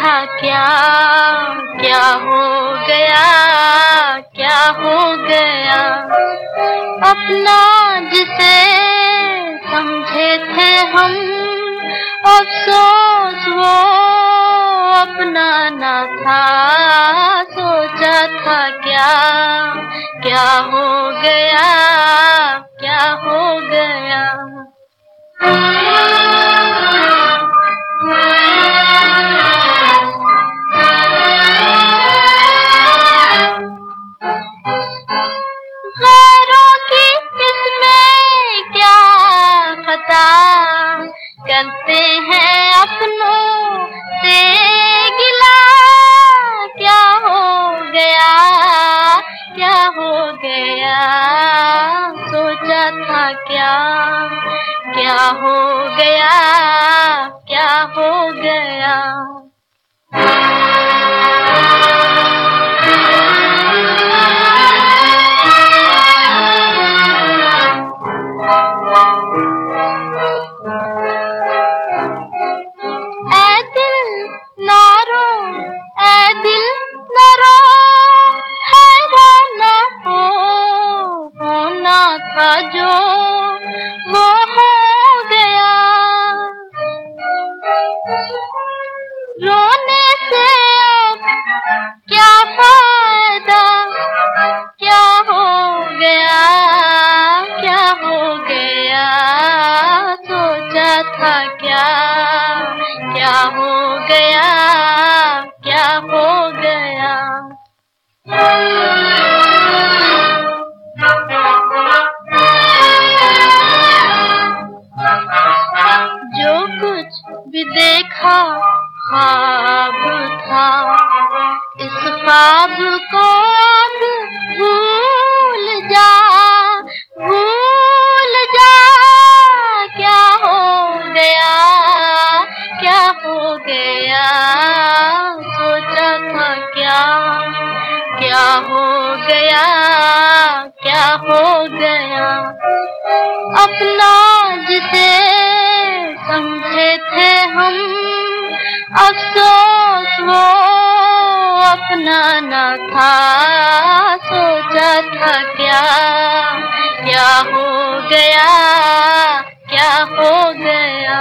था क्या? क्या हो गया? क्या हो गया? अपना जिसे समझे थे हम, अफसोस वो अपना ना था। सोचा था क्या? क्या हो गया? हैं अपनों से गिला। क्या हो गया? क्या हो गया? सोचा था क्या? क्या हो गया? क्या हो गया? था जो वो हो गया रोने से अब क्या फ़ायदा क्या हो गया क्या हो गया सोचा था क्या क्या हो गया क्या हो भी देखा, ख्वाब था। इस ख्वाब को भूल जा भूल जा। क्या हो गया, क्या हो गया? सोचा था क्या? क्या हो गया, क्या हो गया? अपना जिसे अपना न था सोचा था क्या? क्या हो गया? क्या हो गया?